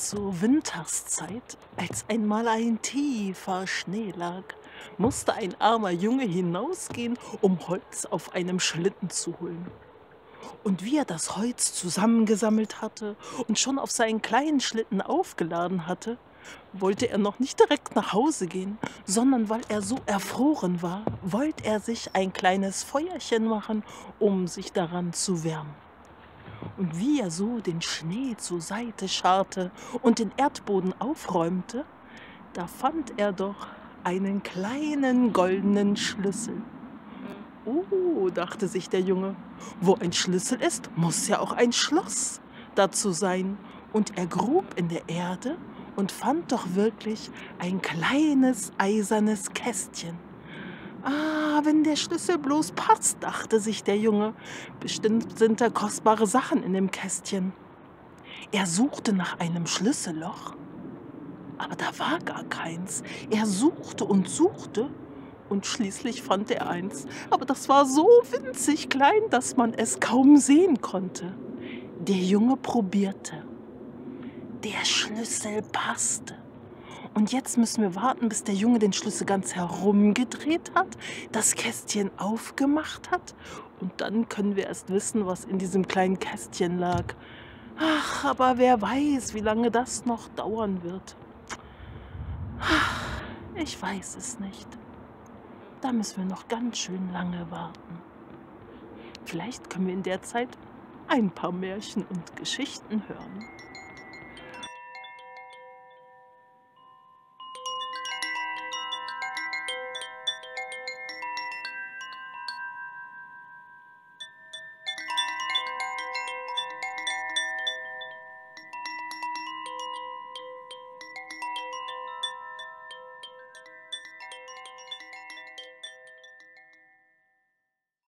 Zur Winterszeit, als einmal ein tiefer Schnee lag, musste ein armer Junge hinausgehen, um Holz auf einem Schlitten zu holen. Und wie er das Holz zusammengesammelt hatte und schon auf seinen kleinen Schlitten aufgeladen hatte, wollte er noch nicht direkt nach Hause gehen, sondern weil er so erfroren war, wollte er sich ein kleines Feuerchen machen, um sich daran zu wärmen. Und wie er so den Schnee zur Seite scharrte und den Erdboden aufräumte, da fand er doch einen kleinen goldenen Schlüssel. Oh, dachte sich der Junge, wo ein Schlüssel ist, muss ja auch ein Schloss dazu sein. Und er grub in der Erde und fand doch wirklich ein kleines eisernes Kästchen. Ah, wenn der Schlüssel bloß passt, dachte sich der Junge. Bestimmt sind da kostbare Sachen in dem Kästchen. Er suchte nach einem Schlüsselloch, aber da war gar keins. Er suchte und suchte und schließlich fand er eins. Aber das war so winzig klein, dass man es kaum sehen konnte. Der Junge probierte. Der Schlüssel passte. Und jetzt müssen wir warten, bis der Junge den Schlüssel ganz herumgedreht hat, das Kästchen aufgemacht hat. Und dann können wir erst wissen, was in diesem kleinen Kästchen lag. Ach, aber wer weiß, wie lange das noch dauern wird. Ach, ich weiß es nicht. Da müssen wir noch ganz schön lange warten. Vielleicht können wir in der Zeit ein paar Märchen und Geschichten hören.